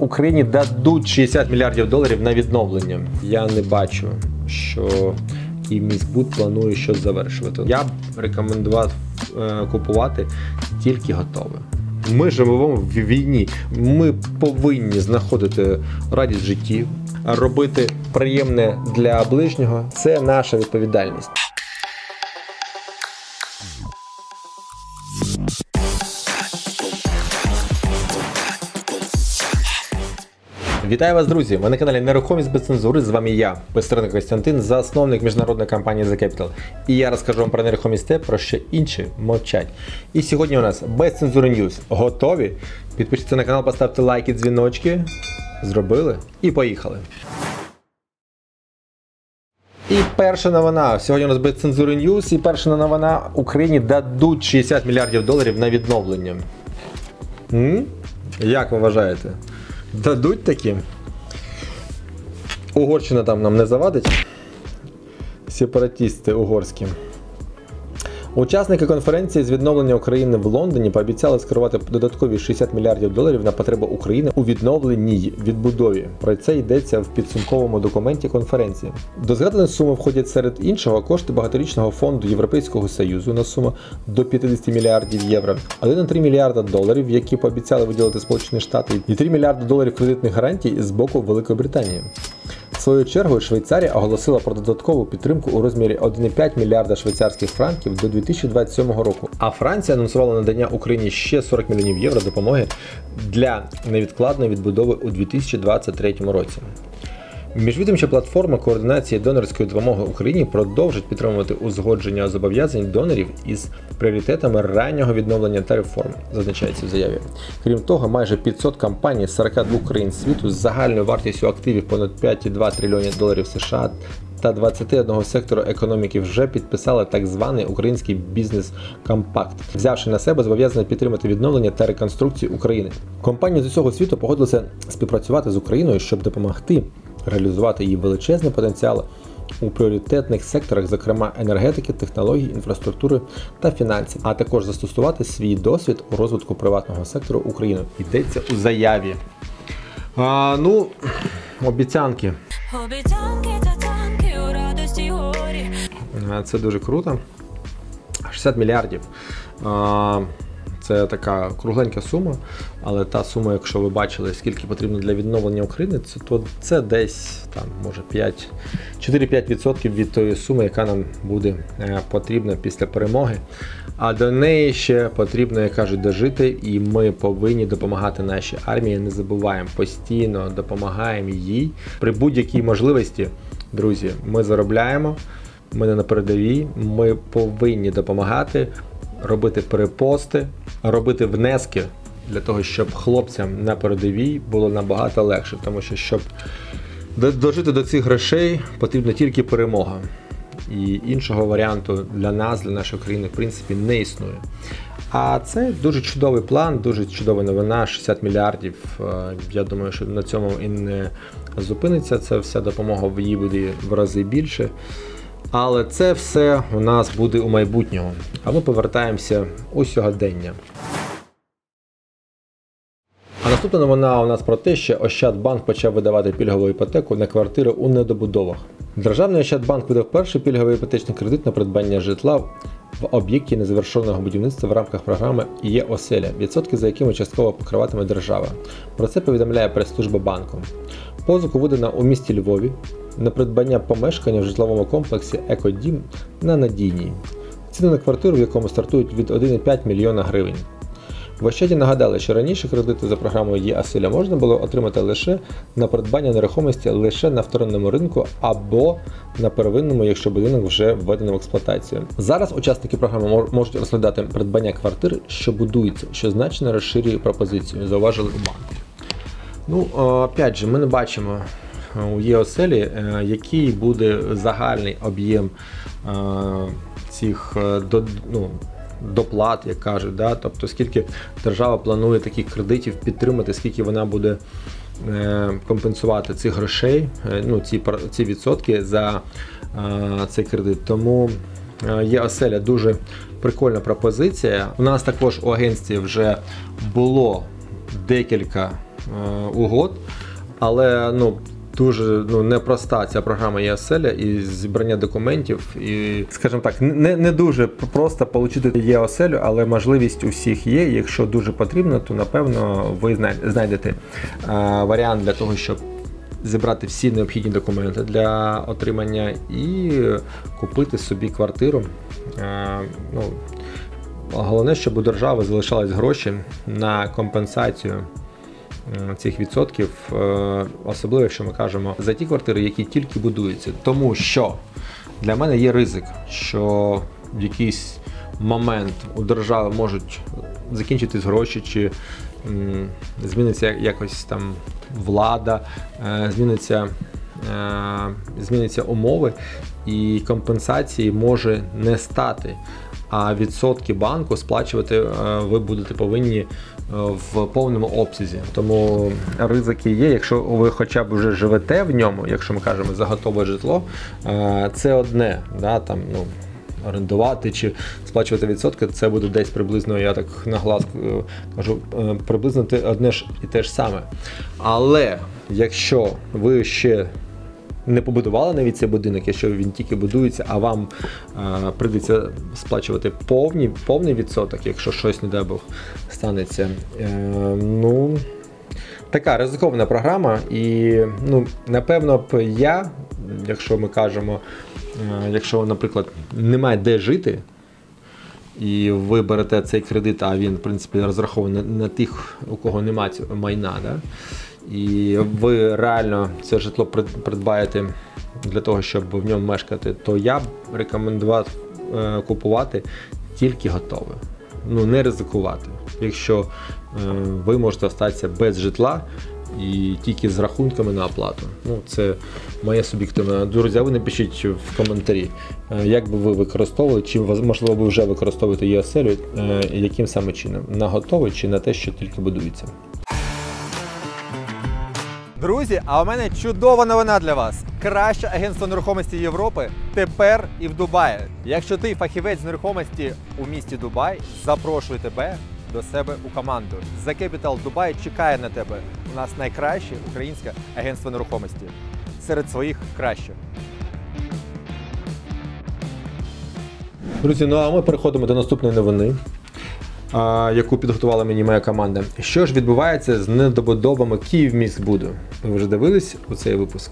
Україні дадуть 60 мільярдів доларів на відновлення. Я не бачу, що і Київміськбуд планує щось завершувати. Я б рекомендував е, купувати тільки готове. Ми живемо в війні. Ми повинні знаходити радість житті, робити приємне для ближнього. Це наша відповідальність. Вітаю вас, друзі! Ви на каналі Нерухомість без цензури. З вами я, Пестренко Костянтин, засновник міжнародної компанії The Capital. І я розкажу вам про нерухомість те, про що інші мовчать. І сьогодні у нас без цензури News. Готові? Підпишіться на канал, поставте лайки, дзвіночки. Зробили і поїхали. І перша новина. Сьогодні у нас без цензури News. І перша новина Україні дадуть 60 мільярдів доларів на відновлення. М? Як ви вважаєте? Дадуть такі? Угорщина там нам не завадить. Сепаратісти угорські. Учасники конференції з відновлення України в Лондоні пообіцяли скерувати додаткові 60 мільярдів доларів на потреби України у відновленій відбудові. Про це йдеться в підсумковому документі конференції. До згаданої суми входять серед іншого кошти багаторічного фонду Європейського Союзу на суму до 50 мільярдів євро, 1,3 мільярда доларів, які пообіцяли виділити Сполучені Штати, і 3 мільярди доларів кредитних гарантій з боку Великої Британії. В свою чергу Швейцарія оголосила про додаткову підтримку у розмірі 1,5 мільярда швейцарських франків до 2027 року. А Франція анонсувала надання Україні ще 40 мільйонів євро допомоги для невідкладної відбудови у 2023 році. Міжвідомча платформа координації донорської допомоги Україні продовжить підтримувати узгодження зобов'язань донорів із пріоритетами раннього відновлення та реформ, зазначається в заяві. Крім того, майже 500 компаній з 42 країн світу з загальною вартістю активів понад 5,2 трильйонів доларів США. Та 21 сектору економіки вже підписали так званий український бізнес-компакт, взявши на себе зобов'язання підтримати відновлення та реконструкцію України. Компанії з усього світу погодилися співпрацювати з Україною, щоб допомогти реалізувати її величезний потенціал у пріоритетних секторах, зокрема енергетики, технологій, інфраструктури та фінансів, а також застосувати свій досвід у розвитку приватного сектору України. Йдеться у заяві. А, Ну, обіцянки. Обіцянки та танки у радості горі. Це дуже круто. 60 мільярдів. А, Це така кругленька сума, але та сума, якщо ви бачили, скільки потрібно для відновлення України, це то це десь там може 5, 4-5% від тої суми, яка нам буде е, потрібна після перемоги. А до неї ще потрібно, як кажуть, дожити, і ми повинні допомагати нашій армії. Не забуваємо постійно допомагаємо їй при будь-якій можливості. Друзі, ми заробляємо. Ми не на передовій, ми повинні допомагати, робити перепости, робити внески для того, щоб хлопцям на передовій було набагато легше, тому що щоб дожити до цих грошей потрібна тільки перемога. І іншого варіанту для нас, для нашої країни, в принципі, не існує. А це дуже чудовий план, дуже чудова новина, 60 мільярдів. Е, Я думаю, що на цьому і не зупиниться. Це вся допомога в її буде в рази більше. Але це все у нас буде у майбутньому. А ми повертаємося у сьогодення. А наступна новина у нас про те, що Ощадбанк почав видавати пільгову іпотеку на квартири у недобудовах. Державний Ощадбанк видав перший пільговий іпотечний кредит на придбання житла в об'єкті незавершеного будівництва в рамках програми «Є оселя, відсотки за якими частково покриватиме держава. Про це повідомляє прес-служба банку. Позику видана у місті Львові на придбання помешкання в житловому комплексі Екодім на надійній. Ціни на квартиру, в якому стартують від 1,5 мільйона гривень. В Ощаді нагадали, що раніше кредити за програмою «Є Аселя можна було отримати лише на придбання нерухомості лише на вторинному ринку або на первинному, якщо будинок вже введено в експлуатацію. Зараз учасники програми можуть розглядати придбання квартир, що будуються, що значно розширює пропозицію, зауважили у банку. Ну, опять же, ми не бачимо е, у ЄОСЕЛі, е, який буде загальний об'єм е, цих ну, доплат, як кажуть, да? тобто скільки держава планує таких кредитів підтримати, скільки вона буде компенсувати цих грошей, ну, ці, ці відсотки за цей кредит. Тому є дуже прикольна пропозиція. У нас також у агентстві вже було декілька угод, але ну. Дуже ну, непроста ця програма ЄОСЕЛЯ і зібрання документів. І, скажімо так, не, не дуже просто отримати ЄОСЕЛю, але можливість у всіх є. Якщо дуже потрібно, то напевно ви знайдете е, варіант для того, щоб зібрати всі необхідні документи для отримання і купити собі квартиру. Е, ну, головне, щоб у держави залишались гроші на компенсацію цих відсотків, е, особливо якщо ми кажемо за ті квартири, які тільки будуються. Тому що для мене є ризик, що в якийсь момент у держави можуть закінчитись гроші, чи зміниться як- якось там влада, е, зміниться. е, Зміняться умови і компенсації може не стати. А відсотки банку сплачувати е, ви будете повинні е, в повному обсязі. Тому ризики є. Якщо ви хоча б вже живете в ньому, якщо ми кажемо за готове житло, е, це одне. Да, там, ну, орендувати чи сплачувати відсотки, це буде десь приблизно, я так на глаз кажу, приблизно одне ж і те ж саме. Але якщо ви ще не побудували навіть цей будинок, якщо він тільки будується, а вам е, прийдеться сплачувати повні, повний відсоток, якщо щось, не дай Бог, станеться. Е, ну, така ризикована програма, і ну, напевно б я, якщо ми кажемо, е, якщо, наприклад, немає де жити. І ви берете цей кредит, а він, в принципі, розрахований на тих, у кого немає майна. Да? І ви реально це житло прид- придбаєте для того, щоб в ньому мешкати, то я б рекомендував е, купувати тільки готове. Ну, не ризикувати. Якщо е, ви можете остатися без житла і тільки з рахунками на оплату. Ну, це моє суб'єктивне. Друзі, ви напишіть в коментарі, е, як би ви використовували, чи можливо ви вже використовуєте ЄСЛ, яким саме чином? На готове чи на те, що тільки будується? Друзі, а у мене чудова новина для вас. Краще агентство нерухомості Європи тепер і в Дубаї. Якщо ти фахівець з нерухомості у місті Дубай, запрошую тебе до себе у команду. The Capital Dubai чекає на тебе. У нас найкраще українське агентство нерухомості. Серед своїх краще. Друзі, ну а ми переходимо до наступної новини, яку підготувала мені моя команда. Що ж відбувається з недобудовами Київміськбуду? Ви вже дивились у цей випуск?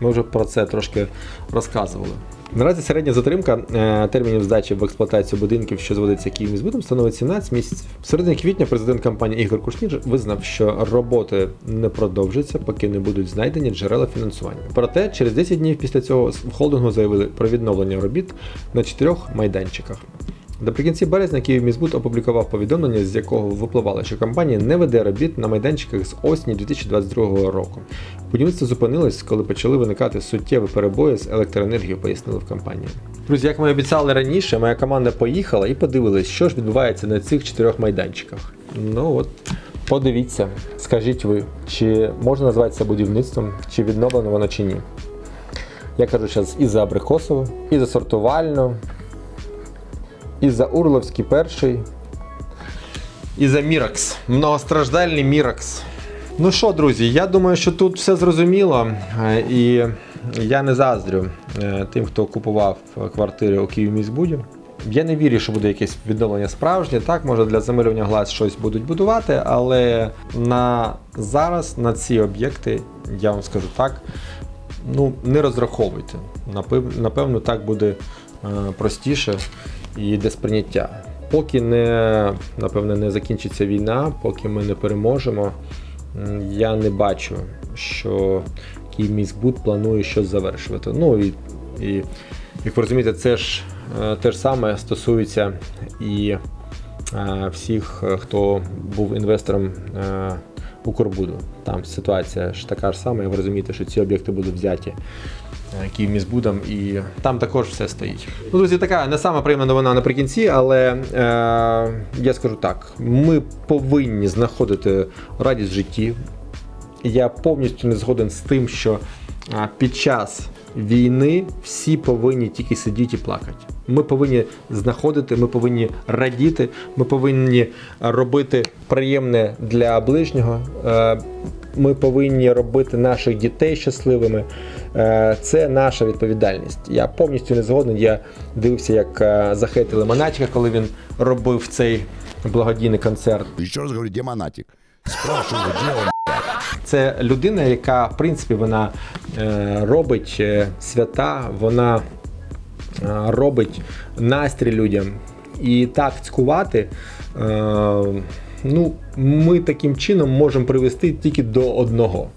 Ми вже про це трошки розказували. Наразі середня затримка е, термінів здачі в експлуатацію будинків, що зводиться Київміськбудом, становить 17 місяців. В середині квітня президент компанії Ігор Кушнір визнав, що роботи не продовжаться, поки не будуть знайдені джерела фінансування. Проте через 10 днів після цього в холдингу заявили про відновлення робіт на чотирьох майданчиках. Наприкінці березня Київміськбуд опублікував повідомлення, з якого випливало, що компанія не веде робіт на майданчиках з осені 2022 року. Будівництво зупинилось, коли почали виникати суттєві перебої з електроенергією, пояснили в компанії. Друзі, як ми обіцяли раніше, моя команда поїхала і подивилась, що ж відбувається на цих чотирьох майданчиках. Ну от, подивіться, скажіть ви, чи можна назвати це будівництвом, чи відновлено воно чи ні. Я кажу зараз і за Абрикосову, і за Сортувальну, і за Урловський перший, і за Міракс. Многостраждальний Міракс. Ну що, друзі, я думаю, що тут все зрозуміло. е, І я не заздрю е, тим, хто купував квартири у Київміськбуді. Я не вірю, що буде якесь відновлення справжнє. Так, може для замилювання глаз щось будуть будувати, але на зараз на ці об'єкти, я вам скажу так, ну не розраховуйте. Напевно, так буде е, простіше і йде сприйняття. Поки не, напевне, не закінчиться війна, поки ми не переможемо, я не бачу, що Київміськбуд планує щось завершувати. Ну і, і як ви розумієте, це ж е, те ж саме стосується і е, всіх, е, хто був інвестором Укрбуду. Там ситуація ж така ж сама, і ви розумієте, що ці об'єкти будуть взяті Київмізбудом, Київміськбудом, і там також все стоїть. Ну, друзі, така не сама приємна новина наприкінці, але е, я скажу так: ми повинні знаходити радість в житті. Я повністю не згоден з тим, що під час війни всі повинні тільки сидіти і плакати. Ми повинні знаходити, ми повинні радіти, ми повинні робити приємне для ближнього. е, Ми повинні робити наших дітей щасливими. Е, Це наша відповідальність. Я повністю не згоден. Я дивився, як е, захейтили Монатіка, коли він робив цей благодійний концерт. Еще раз говорю, где Монатик? Спрашиваю, где он? Це людина, яка в принципі вона е, робить е, свята, вона е, робить настрій людям. І так цькувати, ну, ми таким чином можемо привести тільки до одного.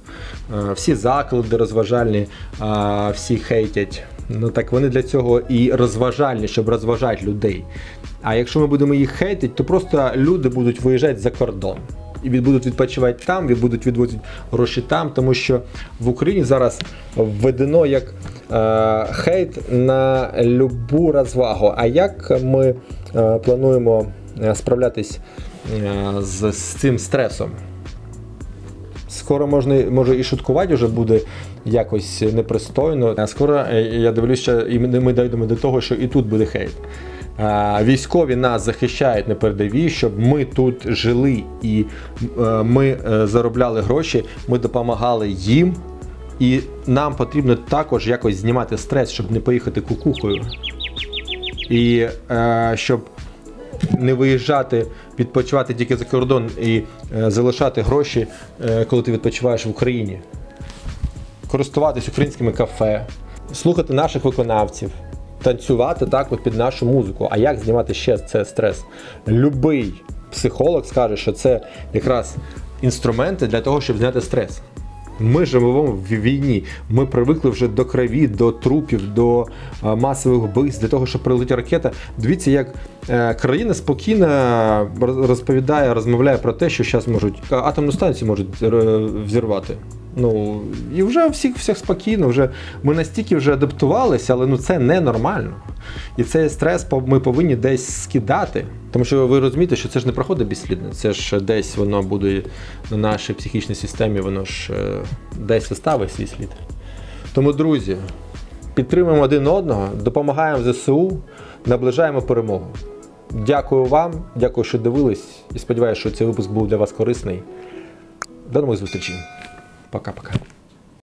Всі заклади розважальні, всі хейтять. Ну так вони для цього і розважальні, щоб розважати людей. А якщо ми будемо їх хейтити, то просто люди будуть виїжджати за кордон і будуть відпочивати там, і будуть відвозити гроші там, тому що в Україні зараз введено як е, хейт на любу розвагу. А як ми е, плануємо е, справлятись е, з, з цим стресом? Скоро можна може і шуткувати вже буде якось непристойно. А скоро е, я дивлюся, і ми дійдемо до того, що і тут буде хейт. Військові нас захищають на передовій, щоб ми тут жили і е, ми е, заробляли гроші, ми допомагали їм. І нам потрібно також якось знімати стрес, щоб не поїхати кукухою. І е, щоб не виїжджати, відпочивати тільки за кордон і залишати гроші, коли ти відпочиваєш в Україні. Користуватись українськими кафе, слухати наших виконавців, танцювати так от під нашу музику. А як знімати ще це стрес? Любий психолог скаже, що це якраз інструменти для того, щоб зняти стрес. Ми живемо в війні. Ми привикли вже до крові, до трупів, до е, масових вбивств, до того, що прилетить ракета. Дивіться, як е, країна спокійно роз- розповідає, розмовляє про те, що зараз можуть атомну станцію можуть е, взірвати. Ну і вже всіх всіх спокійно. Вже ми настільки вже адаптувалися, але ну це ненормально. І цей стрес ми повинні десь скидати. Тому що ви розумієте, що це ж не проходить безслідно. Це ж десь воно буде на нашій психічній системі, воно ж е, десь оставить свій слід. Тому, друзі, підтримуємо один одного, допомагаємо ЗСУ, наближаємо перемогу. Дякую вам, дякую, що дивились, і сподіваюся, що цей випуск був для вас корисний. До нових зустрічей. Пока-пока.